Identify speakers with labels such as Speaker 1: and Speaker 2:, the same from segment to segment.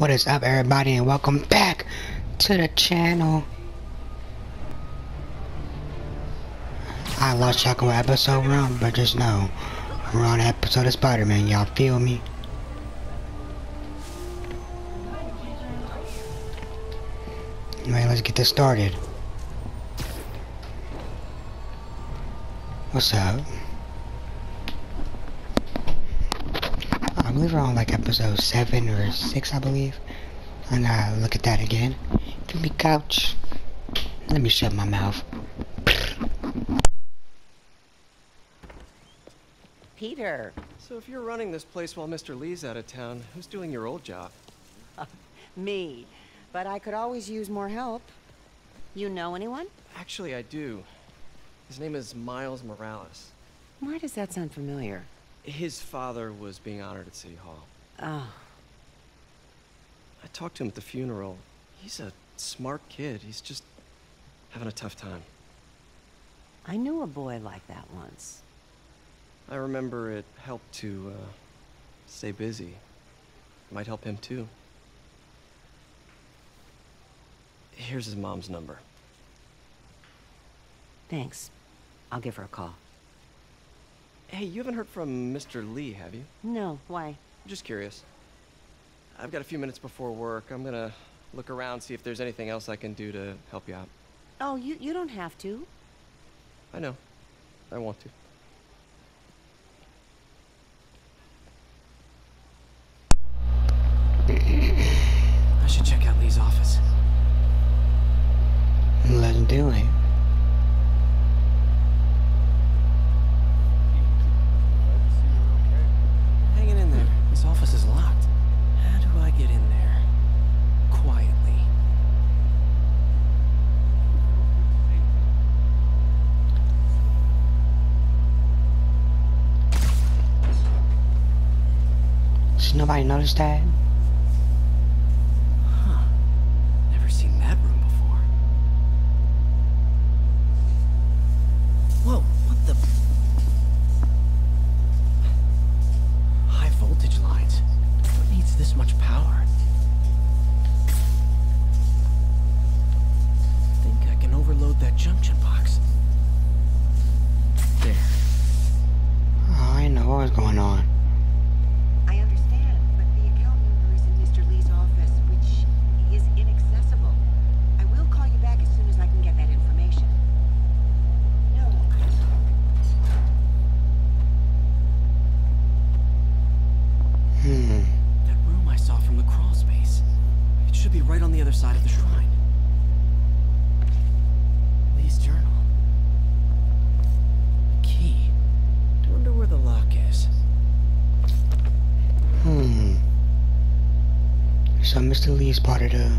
Speaker 1: What is up everybody and welcome back to the channel. I lost track of what episode we're on, but just know we're on episode of Spider-Man, y'all feel me? Anyway, let's get this started. What's up? Believe we're on like episode 7 or 6, I believe. And uh, look at that again. Give me couch. Let me shut my mouth.
Speaker 2: Peter.
Speaker 3: So if you're running this place while Mr. Lee's out of town, who's doing your old job?
Speaker 2: Me. But I could always use more help. You know anyone?
Speaker 3: Actually, I do. His name is Miles Morales.
Speaker 2: Why does that sound familiar?
Speaker 3: His father was being honored at City Hall.
Speaker 2: Oh,
Speaker 3: I talked to him at the funeral. He's a smart kid. He's just having a tough time.
Speaker 2: I knew a boy like that once.
Speaker 3: I remember it helped to uh, stay busy. Might help him too. Here's his mom's number.
Speaker 2: Thanks. I'll give her a call.
Speaker 3: Hey, you haven't heard from Mr. Lee, have you?
Speaker 2: No, why?
Speaker 3: I'm just curious. I've got a few minutes before work. I'm gonna look around, see if there's anything else I can do to help you out.
Speaker 2: Oh, you, you don't have to.
Speaker 3: I know. I want to. I should check out Lee's office.
Speaker 1: Let's do it.
Speaker 3: Hanging in there. This office is locked. How do I get in there? Quietly.
Speaker 1: Notice that? So Mr. Part of the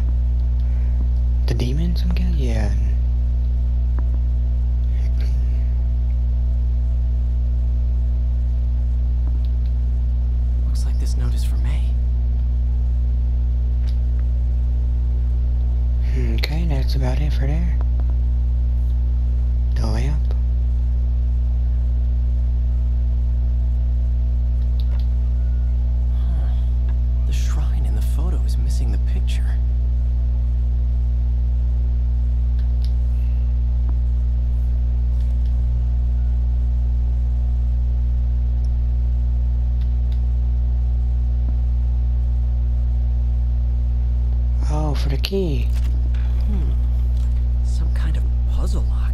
Speaker 1: the demons, I'm guessing? Yeah.
Speaker 3: Looks like this note is for May.
Speaker 1: Hmm, okay, that's about it for there. For the key.
Speaker 3: Hmm. Some kind of puzzle lock.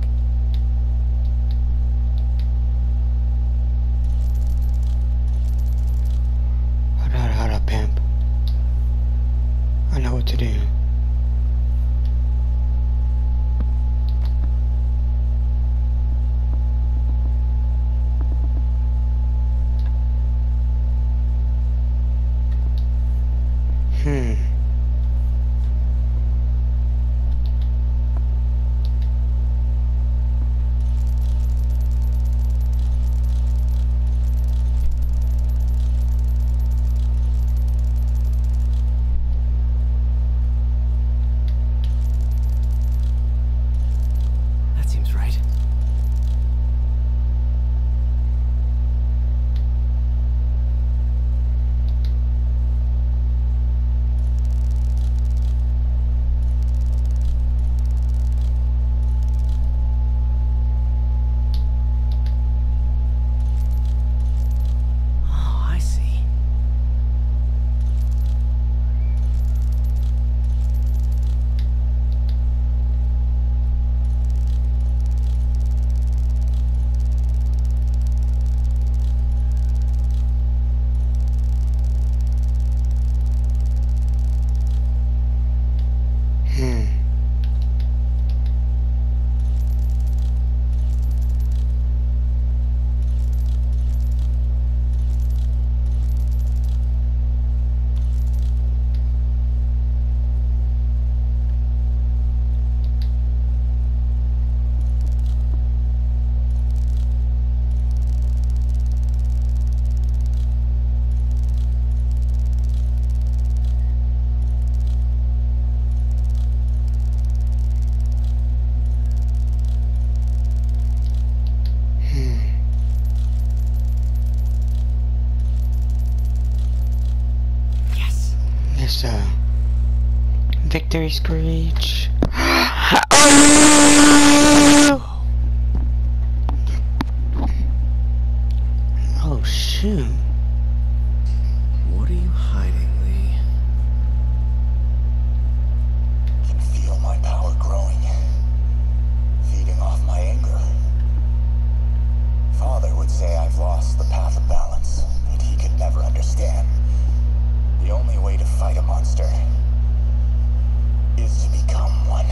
Speaker 1: Victory screech. oh shoot.
Speaker 3: What are you hiding, Lee?
Speaker 4: can feel my power growing, feeding off my anger. Father would say I've lost the path of balance, but he could never understand. The only way to fight a monster is to become one.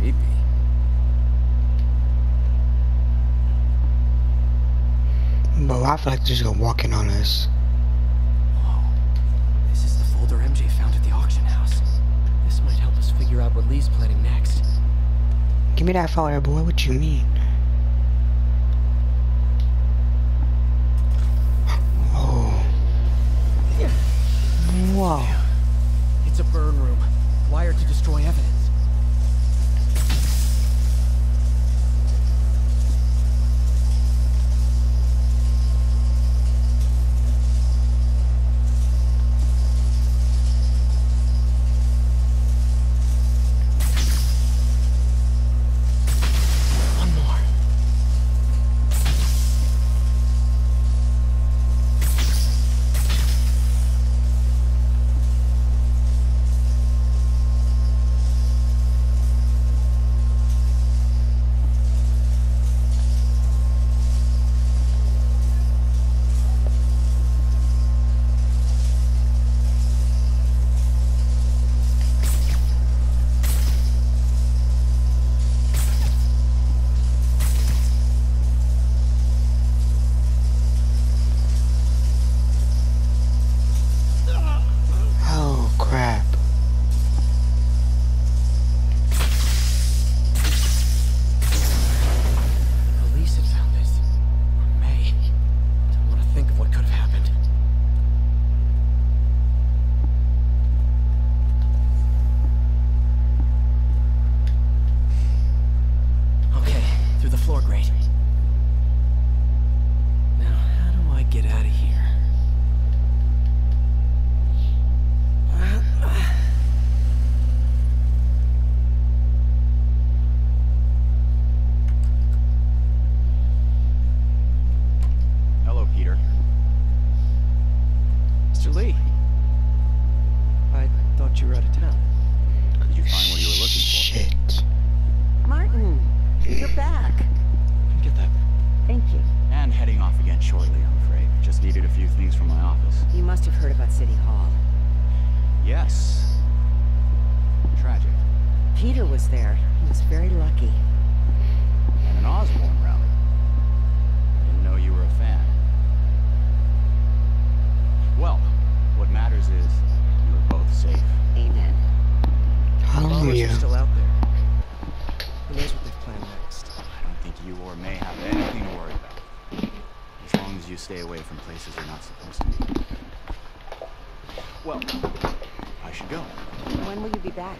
Speaker 3: Maybe.
Speaker 1: But I feel like they're just gonna walk in on us.
Speaker 3: This is the folder MJ found at the auction house. This might help us figure out what Lee's planning next.
Speaker 1: Give me that folder, boy. What you mean? Oh. Whoa.
Speaker 3: It's a burn room, wired to destroy evidence.
Speaker 4: Things from my office.
Speaker 2: You must have heard about City Hall.
Speaker 4: Yes. Tragic.
Speaker 2: Peter was there. He was very lucky.
Speaker 4: And an Osborn rally. Didn't know you were a fan. Well, what matters is you were both safe.
Speaker 2: Amen.
Speaker 3: Followers
Speaker 1: Hallelujah.
Speaker 3: are you still out there. Who knows what they've planned next?
Speaker 4: I don't think you or May have anything to worry about. As long as you stay away from places you're not supposed to be. Well, I should go.
Speaker 2: When will you be back?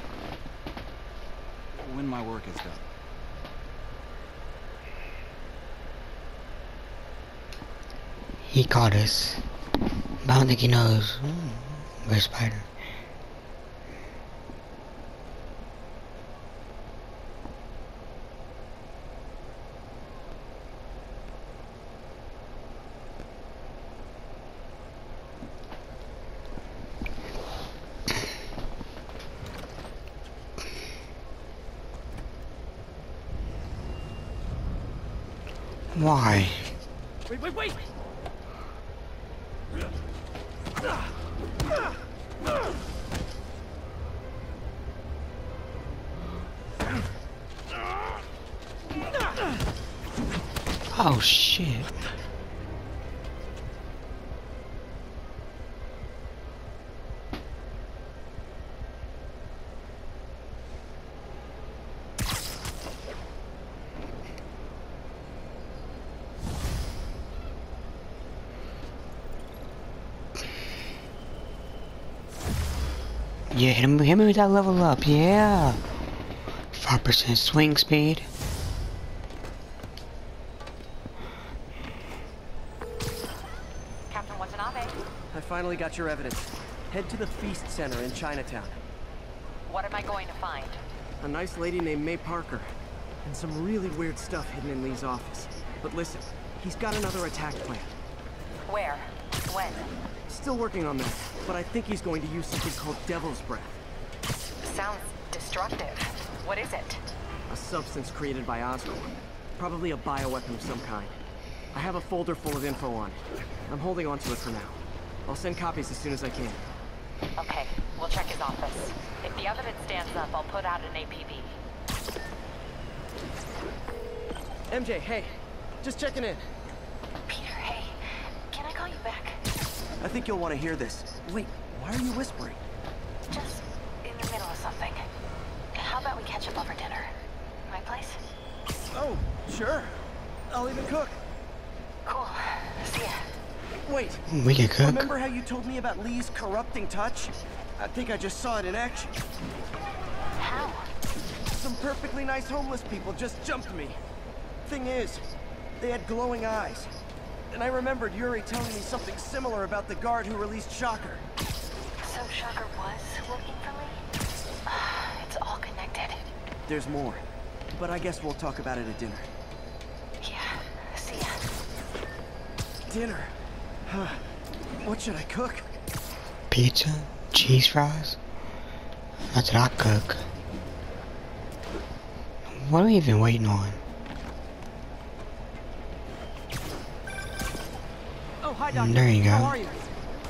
Speaker 4: When my work is done.
Speaker 1: He caught us. But I don't think he knows. Hmm, Where's Spider? Why?
Speaker 3: Wait, wait, wait!
Speaker 1: Oh shit. How many that level up? Yeah! Five percent swing speed.
Speaker 5: Captain Watanabe.
Speaker 3: I finally got your evidence. Head to the Feast Center in Chinatown.
Speaker 5: What am I going to find?
Speaker 3: A nice lady named May Parker. And some really weird stuff hidden in Lee's office. But listen, he's got another attack plan.
Speaker 5: Where? When?
Speaker 3: Still working on that, but I think he's going to use something called Devil's Breath.
Speaker 5: Sounds destructive. What is it?
Speaker 3: A substance created by Oscorp. Probably a bioweapon of some kind. I have a folder full of info on it. I'm holding on to it for now. I'll send copies as soon as I can.
Speaker 5: Okay, we'll check his office. If the evidence stands up, I'll put out an APB.
Speaker 3: MJ, hey. Just checking in.
Speaker 5: Peter, hey. Can I call you back?
Speaker 3: I think you'll want to hear this. Wait, why are you whispering?
Speaker 5: About we catch up over dinner? My place?
Speaker 3: Oh, sure. I'll even cook.
Speaker 5: Cool. See ya.
Speaker 3: Wait,
Speaker 1: We can cook.
Speaker 3: remember how you told me about Lee's corrupting touch? I think I just saw it in action.
Speaker 5: How?
Speaker 3: Some perfectly nice homeless people just jumped me. Thing is, they had glowing eyes. And I remembered Yuri telling me something similar about the guard who released Shocker.
Speaker 5: So Shocker
Speaker 3: There's more. But I guess we'll talk about it at dinner.
Speaker 5: Yeah. See ya.
Speaker 3: Dinner? Huh. What should I cook?
Speaker 1: Pizza, cheese fries. That's what I cook. What are we even waiting on?
Speaker 3: Oh, hi, Doctor.
Speaker 1: There you go.
Speaker 3: How are you?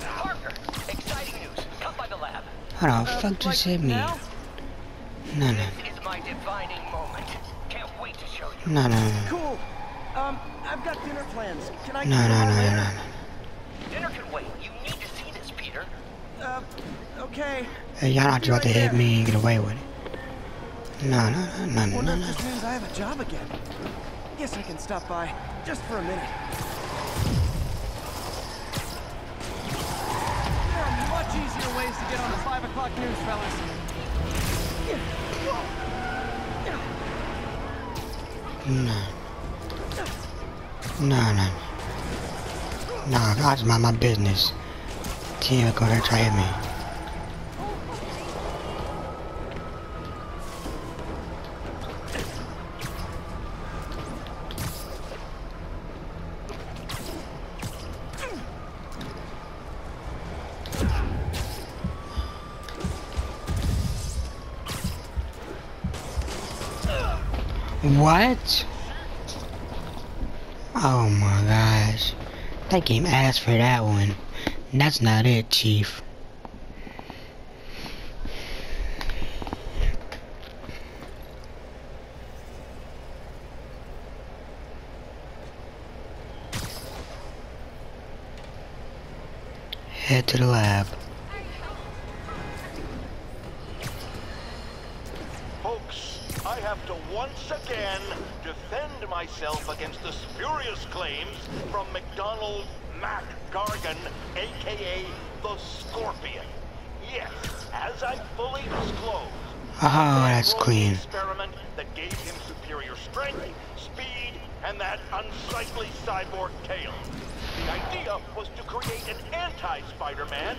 Speaker 6: Parker, exciting news. Come by the lab.
Speaker 1: How the
Speaker 3: Uh,
Speaker 1: fuck just
Speaker 3: like
Speaker 1: hit me?
Speaker 3: now?
Speaker 1: No, no, no, no, no,
Speaker 3: Cool. Um, I've got dinner plans. Can I
Speaker 1: no,
Speaker 3: get
Speaker 1: no, no, no, no.
Speaker 6: Dinner can wait. You need to see this, Peter.
Speaker 3: Uh, okay.
Speaker 1: Hey, y'all not about to hit me and get away with it. No, no, no, no, no, no,
Speaker 3: if
Speaker 1: no.
Speaker 3: this means I have a job again. Guess I can stop by, just for a minute. There are much easier ways to get on the 5 o'clock news, fellas.
Speaker 1: No. No, no. No, just mind my business. Team gonna try me. What? Oh my gosh. That game asked for that one. That's not it, Chief. Head to the lab.
Speaker 7: Folks, I have to once again defend myself against the spurious claims from MacDonald Mac Gargan, aka the Scorpion. Yes, as I fully disclosed,
Speaker 1: Oh, that's clean.
Speaker 7: experiment that gave him superior strength, speed, and that unsightly cyborg tail. The idea was to create an anti-Spider-Man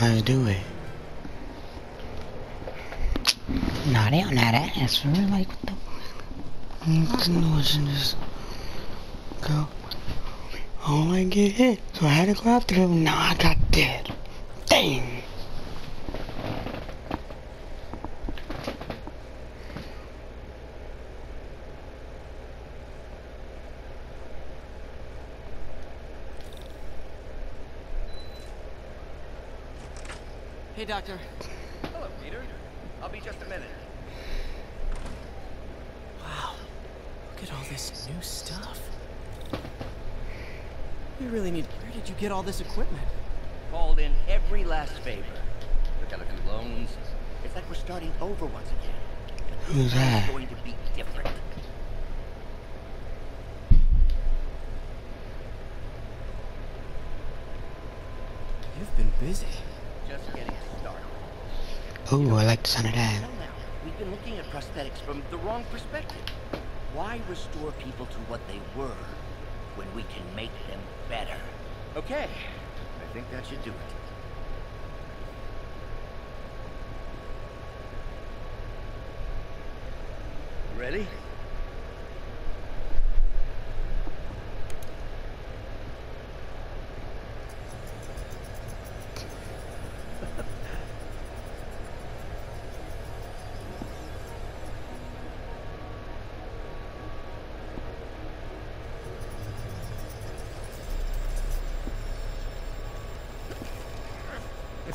Speaker 1: Let's do it. Nah, they don't know how to ask for real. Like, what the? Mm, No, I should just go. Oh, I get hit. So I had to go after him. Now I got dead. Dang.
Speaker 3: Hey, Doctor.
Speaker 6: Hello, Peter. I'll be just a minute.
Speaker 3: Wow. Look at all this new stuff. We really need. Where did you get all this equipment?
Speaker 6: Called in every last favor. Took out a few loans. It's like we're starting over once again.
Speaker 1: Who's that?
Speaker 6: It's going to be different.
Speaker 3: You've been busy.
Speaker 6: Just getting started.
Speaker 1: Ooh, I like the sound of that.
Speaker 6: We've been looking at prosthetics from the wrong perspective. Why restore people to what they were when we can make them better? Okay, I think that should do it. Ready?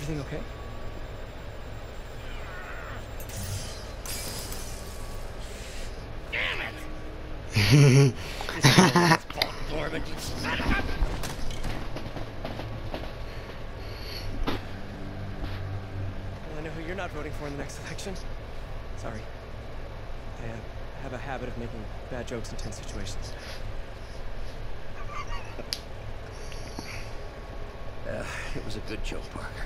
Speaker 3: Everything okay?
Speaker 6: Damn Norman.
Speaker 3: Well, I know who you're not voting for in the next election. Sorry. I uh, have a habit of making bad jokes in tense situations.
Speaker 6: Uh, it was a good joke, Parker.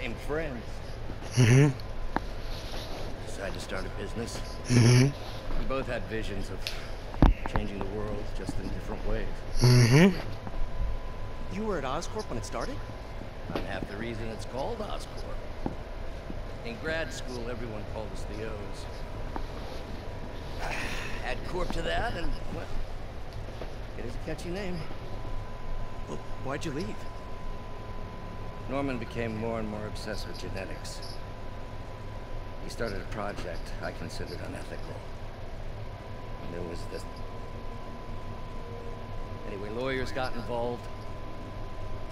Speaker 6: Became friends.
Speaker 1: Mm-hmm.
Speaker 6: Decided to start a business.
Speaker 1: Mm-hmm.
Speaker 6: We both had visions of changing the world just in different ways.
Speaker 1: Mm-hmm.
Speaker 3: You were at Oscorp when it started?
Speaker 6: I'm half the reason it's called Oscorp. In grad school, everyone called us the O's. Add Corp to that, and well, it is a catchy name.
Speaker 3: Well, why'd you leave?
Speaker 6: Norman became more and more obsessed with genetics. He started a project I considered unethical. And there was this. Anyway, lawyers got involved.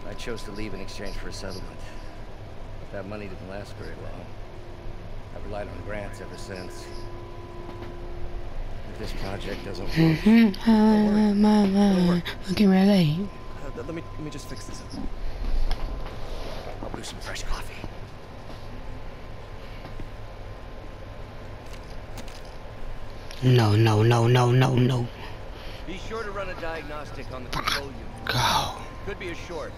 Speaker 6: I chose to leave in exchange for a settlement. But that money didn't last very long. I've relied on grants ever since. If this project doesn't work,
Speaker 1: mama, looking really.
Speaker 3: Uh, let me let me just fix this up.
Speaker 6: I'll brew some fresh coffee.
Speaker 1: No, no, no, no, no, no.
Speaker 6: Be sure to run a diagnostic on the control unit.
Speaker 1: Go.
Speaker 6: Could be a short.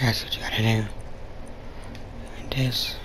Speaker 1: Guess what you gotta do. This.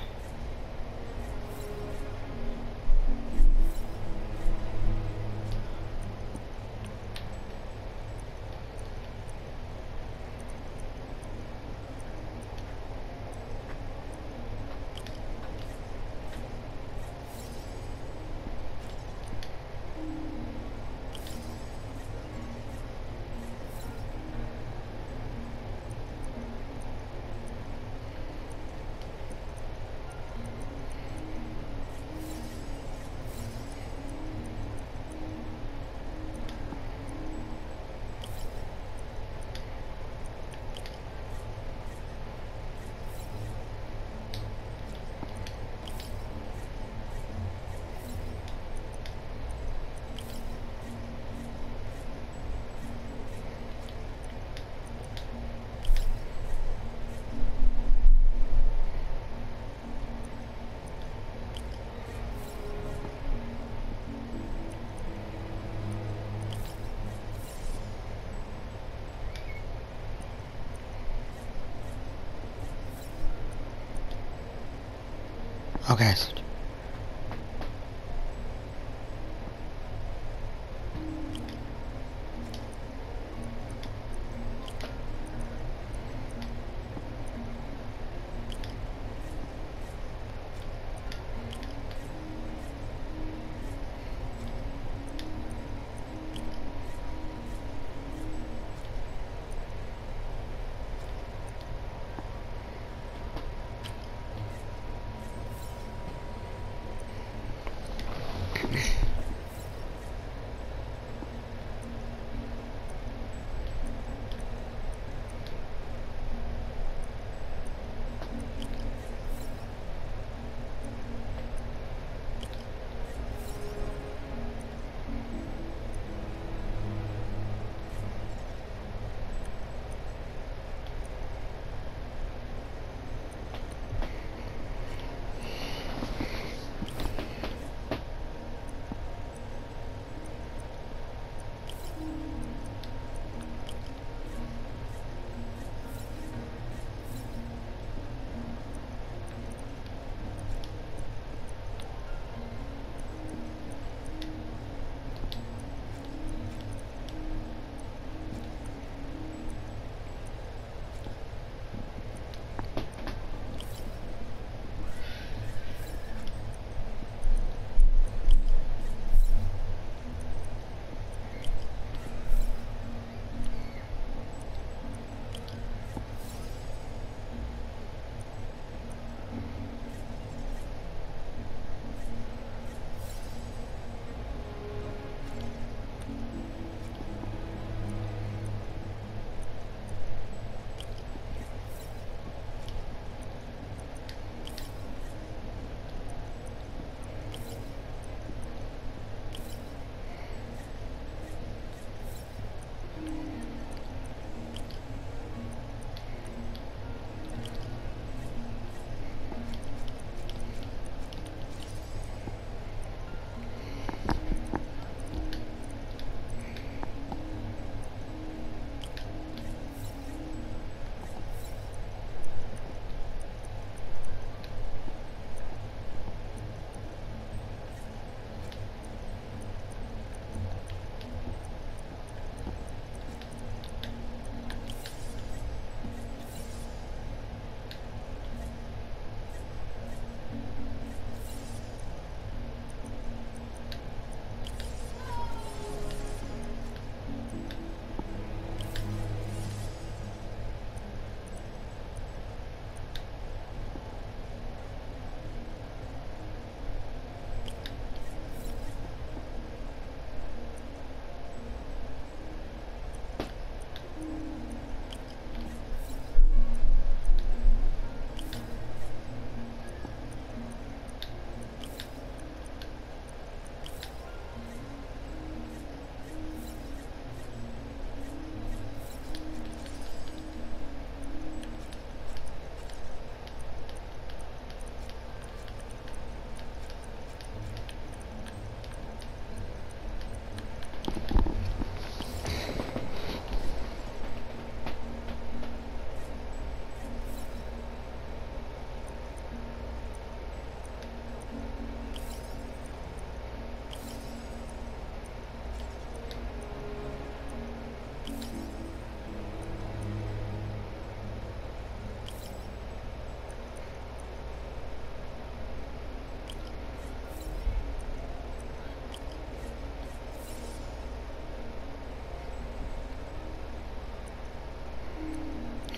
Speaker 1: Okay.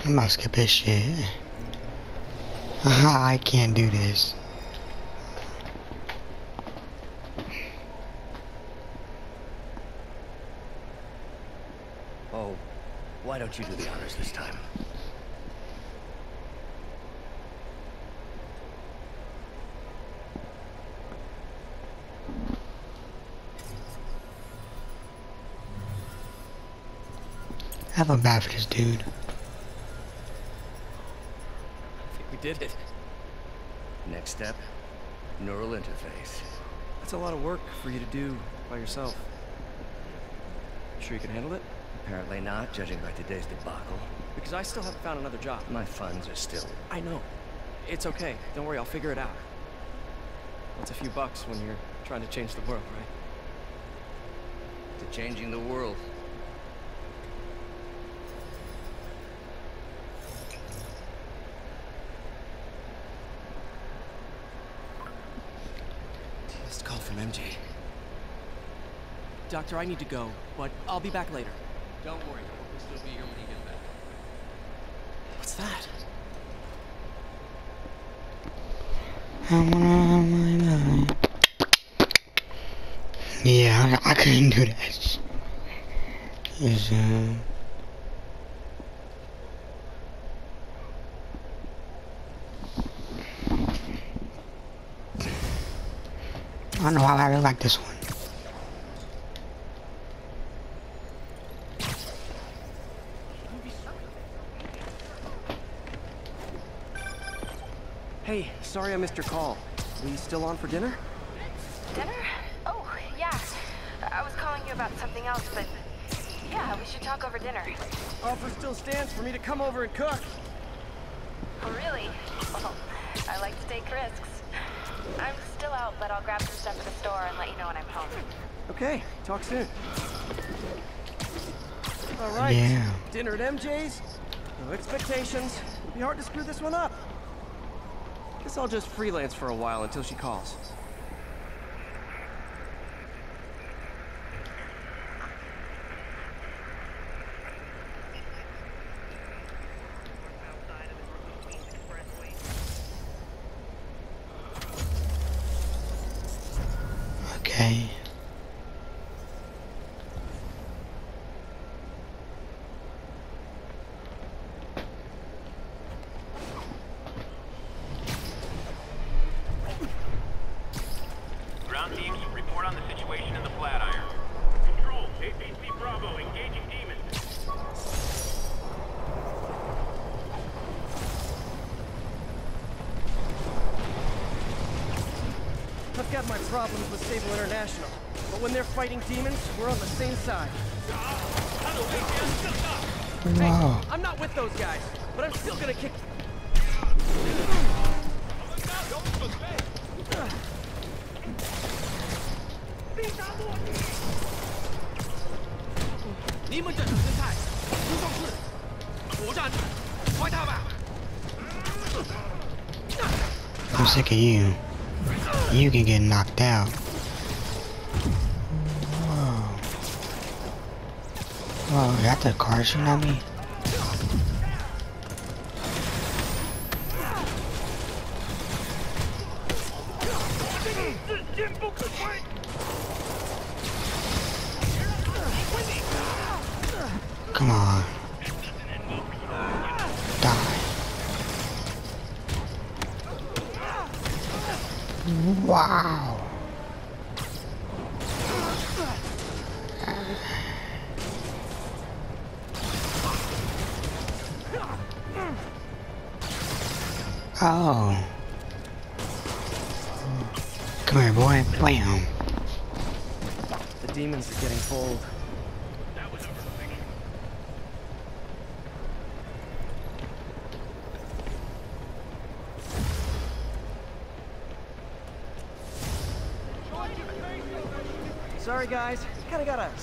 Speaker 1: I'm not skip this shit. Uh-huh, I can't do this.
Speaker 6: Oh, why don't you do the honors this time?
Speaker 1: I feel bad for this dude.
Speaker 3: We did it.
Speaker 6: Next step, neural interface.
Speaker 3: That's a lot of work for you to do by yourself. Sure you can handle it?
Speaker 6: Apparently not, judging by today's debacle.
Speaker 3: Because I still haven't found another job.
Speaker 6: My funds are still...
Speaker 3: I know. It's okay. Don't worry, I'll figure it out. It's a few bucks when you're trying to change the world, right?
Speaker 6: To changing the world.
Speaker 3: Missed call from MJ. Doctor, I need to go, but I'll be back later.
Speaker 6: Don't worry, we'll still be here when you get back.
Speaker 3: What's that?
Speaker 1: I'm on my Yeah, I, I couldn't do that. Is uh. I don't know why I really like this one.
Speaker 3: Hey, sorry I missed your call. Are you still on for dinner?
Speaker 5: Dinner? Oh, yeah. I was calling you about something else, but yeah, we should talk over dinner.
Speaker 3: Offer still stands for me to come over and cook.
Speaker 5: Oh, really? Well, I like to take risks. I'm still out, but I'll grab some stuff at the store and let you know when I'm home.
Speaker 3: Okay, talk soon. All right.
Speaker 1: Yeah.
Speaker 3: Dinner at MJ's. No expectations. Be hard to screw this one up. Guess I'll just freelance for a while until she calls.
Speaker 1: Okay.
Speaker 8: Ground teams, report on the situation in the Flatiron. Control, APC Bravo, engaging demons.
Speaker 3: I've got my problems with Sable International, but when they're fighting demons, we're on the same side.
Speaker 1: Wow.
Speaker 3: I'm not with those guys, but I'm still gonna kick.
Speaker 1: I'm sick of you. You can get knocked out. Whoa, that's a car shooting at me?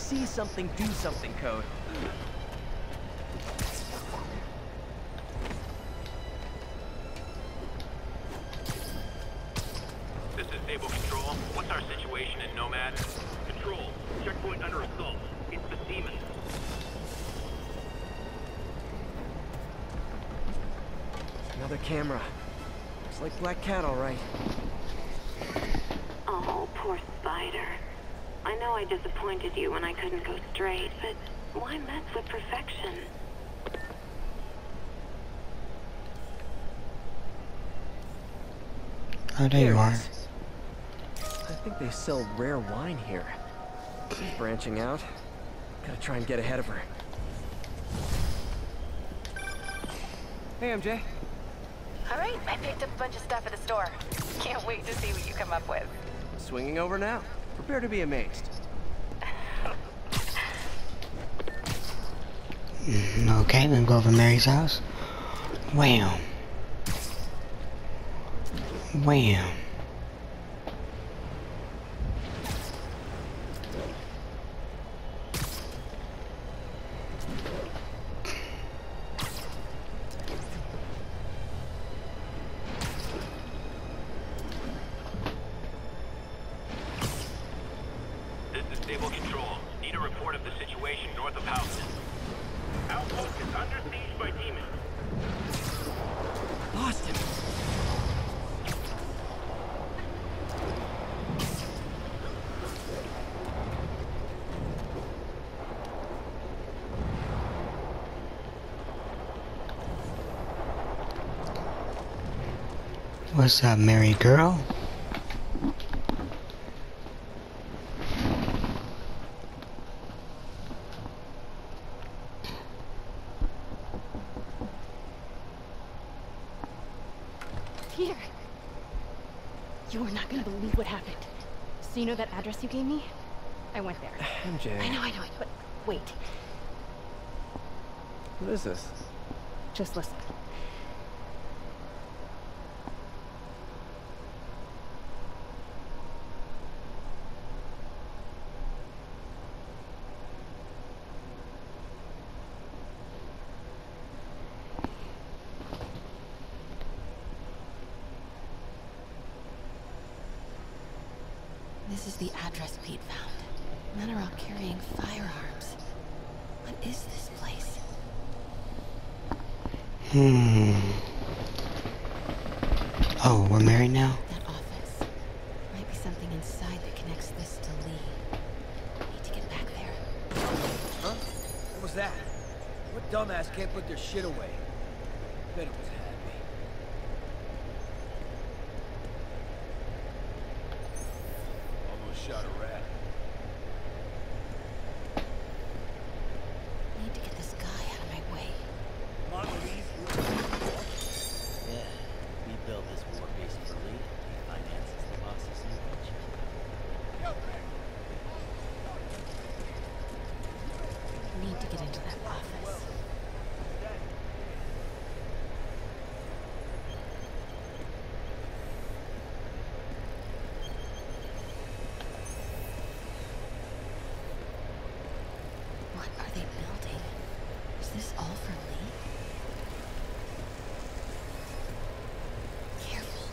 Speaker 3: See something, do something code.
Speaker 8: This is Sable Control. What's our situation in Nomad? Control, checkpoint under assault. It's the demons.
Speaker 3: Another camera. Looks like Black Cat, all right.
Speaker 9: Oh, poor Spider. I know I disappointed you when I couldn't go straight, but why mess with perfection?
Speaker 1: Oh, there you are.
Speaker 3: I think they sell rare wine here. She's branching out. Gotta try and get ahead of her. Hey, MJ.
Speaker 5: All right, I picked up a bunch of stuff at the store. Can't wait to see what you come up with.
Speaker 3: Swinging over now. Prepare to be amazed.
Speaker 1: Okay, then go over to Mary's house. Wham. Wham.
Speaker 10: This is Sable Control. Need a report of the situation
Speaker 8: north of Houston.
Speaker 1: What's up, merry girl?
Speaker 5: Peter! You are not gonna believe what happened. So you know that address you gave me? I went there.
Speaker 8: MJ.
Speaker 5: I know, I know, I know, but wait.
Speaker 8: What is this?
Speaker 5: Just listen. This is the address Pete found. Men are out carrying firearms. What is this place?
Speaker 1: Hmm. Oh, we're married now?
Speaker 5: That office. Might be something inside that connects this to Li. Need to get back there.
Speaker 11: Huh? What was that? What dumbass can't put their shit away? Bet it was happy. Almost shot a rat.
Speaker 5: Need to get this guy out of my way.
Speaker 11: Come on, Louise.
Speaker 12: Yeah, we built this war base for Li. He finances the boss's new venture.
Speaker 5: Need to get into that office. What are they building? Is this all for Li? Careful.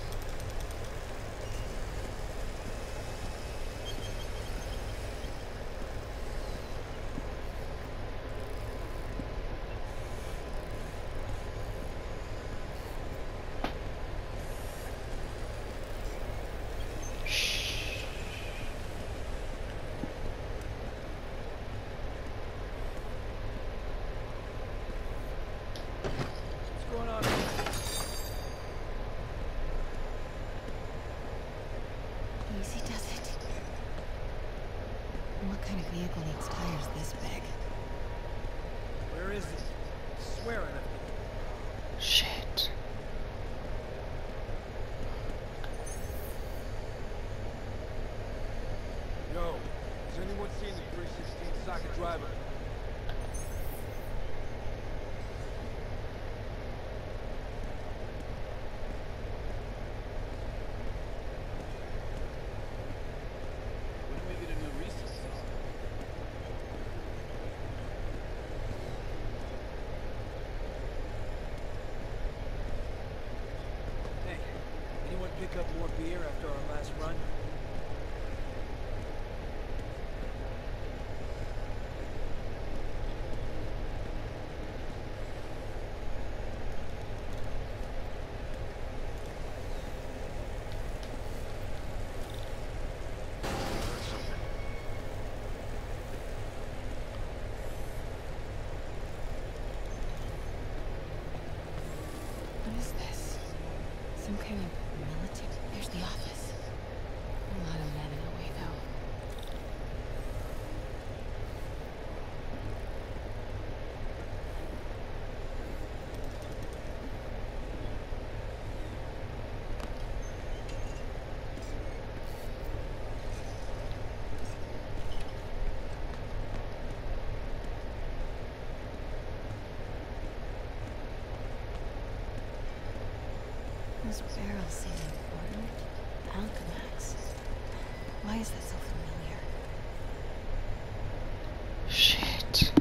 Speaker 11: What's going on?
Speaker 5: Easy does it. What kind of vehicle needs tires this big?
Speaker 11: Where is he? I swear on it.
Speaker 1: Shit.
Speaker 11: Yo, has anyone seen the 316 socket driver? When do we get a new resource on? Hey, anyone pick up more beer after our last run?
Speaker 5: What is this? Some kind of military? There's the office. A lot of men in the way, though. Those barrels seem important. Alchemax. Why is that so familiar?
Speaker 1: Shit.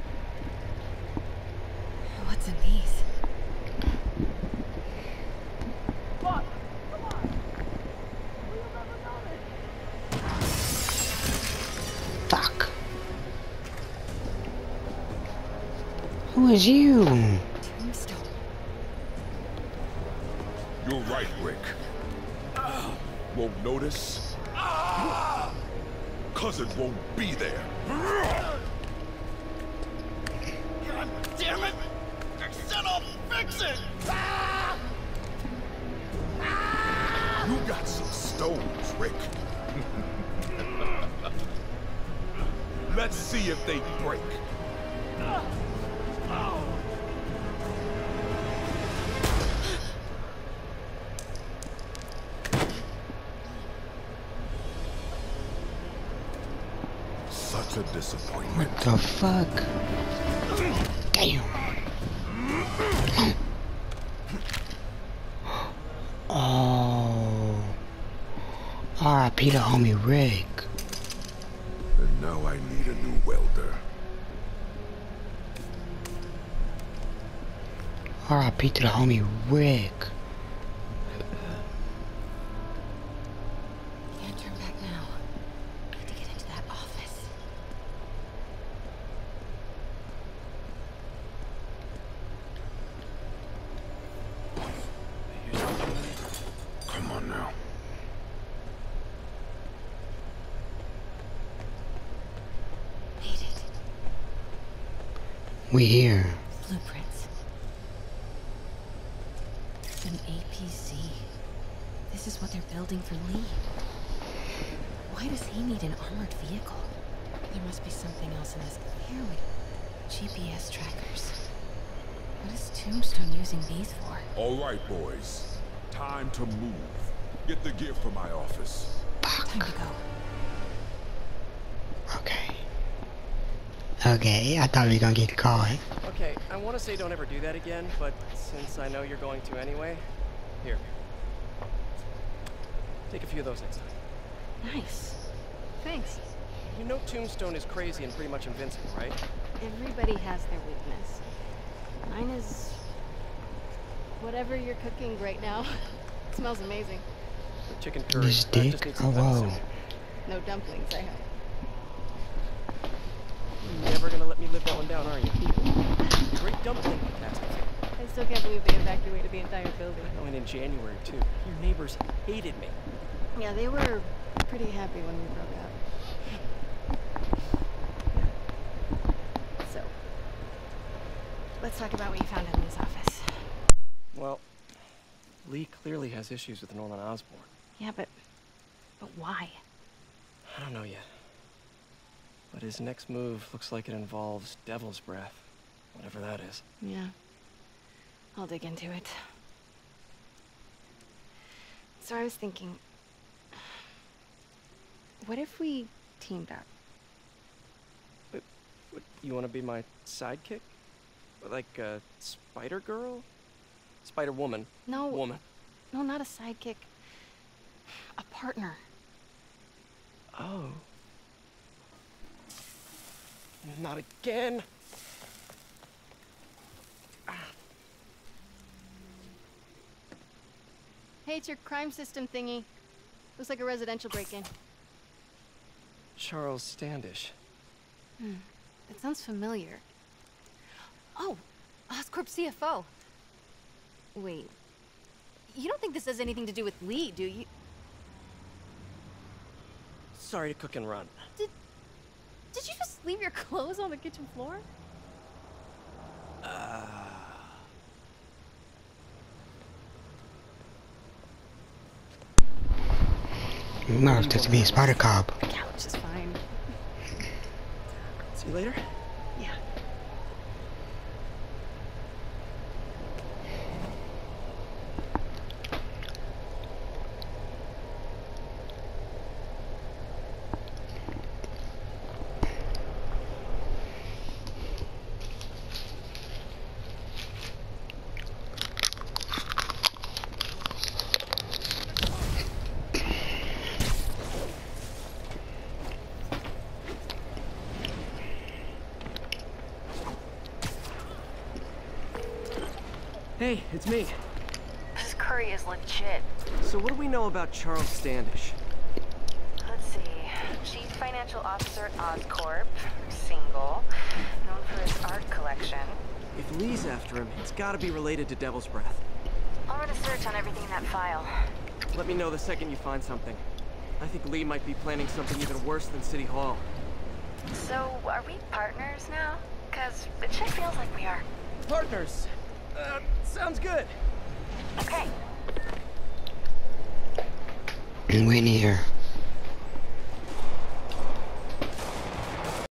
Speaker 5: What's in these?
Speaker 1: Fuck. Who is you?
Speaker 13: It won't be there.
Speaker 7: God damn it! I said I'll fix it!
Speaker 13: You got some stones, Rick. Let's see if they break.
Speaker 1: Fuck? Damn. Oh. R.I.P. to homie Rick.
Speaker 13: And now I need a new welder.
Speaker 1: R.I.P. to the homie Rick.
Speaker 14: Can't turn back now. Need to get into that office.
Speaker 13: Come on now.
Speaker 14: Made it.
Speaker 1: We here.
Speaker 14: Blueprints. An APC. This is what they're building for Li. Why does he need an armored vehicle? There must be something else in this. Here we GPS trackers. What is Tombstone using these for?
Speaker 13: All right, boys. Time to move. Get the gear from my office.
Speaker 14: Time to go.
Speaker 1: Okay, I thought we were gonna get caught.
Speaker 3: Okay, I want to say don't ever do that again, but since I know you're going to anyway, here. Take a few of those next time.
Speaker 14: Nice. Thanks.
Speaker 3: You know Tombstone is crazy and pretty much invincible, right?
Speaker 15: Everybody has their weakness. Mine is whatever you're cooking right now. it smells amazing.
Speaker 3: The chicken curry.
Speaker 1: This dick? Oh,
Speaker 3: some
Speaker 1: whoa.
Speaker 15: No dumplings, I hope.
Speaker 3: You're never gonna let me live that one down, are you? Great dumpling catastrophe.
Speaker 15: I still can't believe they evacuated the entire building.
Speaker 3: Oh, and in January, too. Your neighbors hated me.
Speaker 15: Yeah, they were pretty happy when we broke up. So, let's talk about what you found in Li's office.
Speaker 3: Well, Li clearly has issues with Norman Osborn.
Speaker 15: Yeah, but but why?
Speaker 3: I don't know yet. But his next move looks like it involves Devil's Breath. Whatever that is.
Speaker 15: Yeah. I'll dig into it. So I was thinking, what if we teamed up?
Speaker 3: What, you want to be my sidekick? Like a Spider Girl? Spider Woman?
Speaker 15: No.
Speaker 3: Woman.
Speaker 15: No, not a sidekick. A partner.
Speaker 3: Oh. Not again.
Speaker 15: Hey, it's your crime system thingy. Looks like a residential break-in.
Speaker 3: Charles Standish.
Speaker 15: Hmm. That sounds familiar. Oh, Oscorp CFO. Wait. You don't think this has anything to do with Li, do you?
Speaker 3: Sorry to cook and run.
Speaker 15: Did you just leave your clothes on the kitchen floor?
Speaker 3: Uh,
Speaker 1: No, it's just to be a spider cop.
Speaker 15: The couch is fine.
Speaker 3: see you later.
Speaker 15: Yeah.
Speaker 3: Hey, it's me.
Speaker 5: This curry is legit.
Speaker 3: So what do we know about Charles Standish?
Speaker 5: Let's see. Chief Financial Officer at Oscorp. Single. Known for his art collection.
Speaker 3: If Li's after him, it's gotta be related to Devil's Breath.
Speaker 5: I'll run a search on everything in that file.
Speaker 3: Let me know the second you find something. I think Li might be planning something even worse than City Hall.
Speaker 5: So, are we partners now? Because it sure feels like we are.
Speaker 3: Partners! Uh, sounds good.
Speaker 5: Okay.
Speaker 1: Wait here.